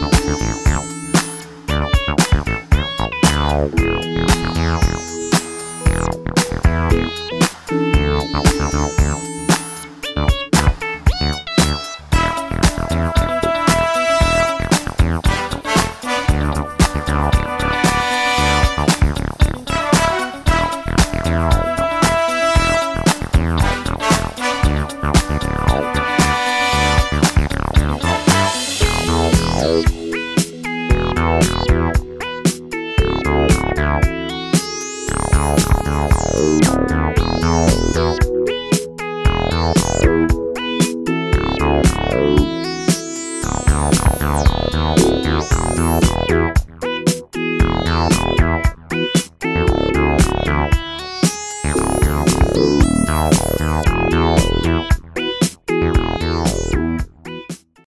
now. Ow, ow, ow.